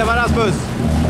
Eva Rasmus.